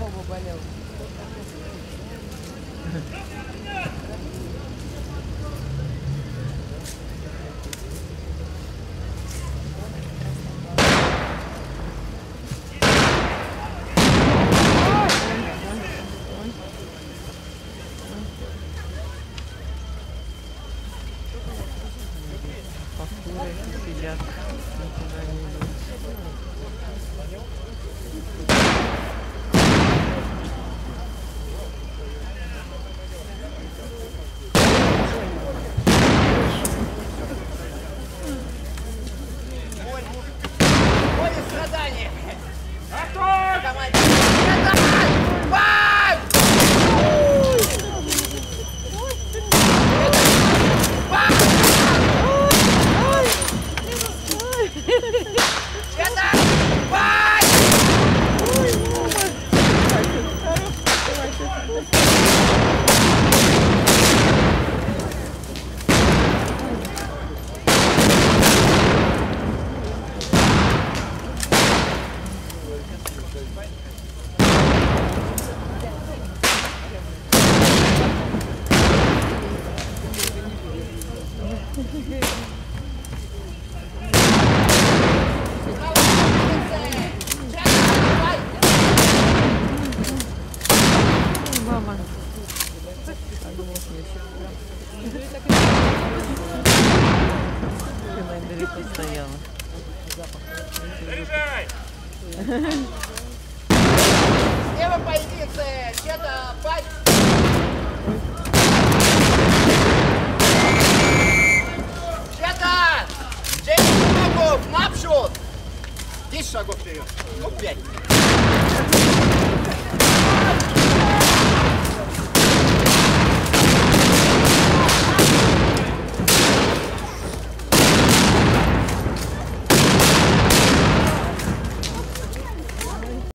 кого бы болел? Похоже, сидят, никуда не идут. Поле страдания! Готов! Командир! Готов! Бай! Готов! Бай! Мама. Слева позиция! Где-то бай! Где-то! Девять шагов! Напшут! Десять шагов вперед! Ну, пять!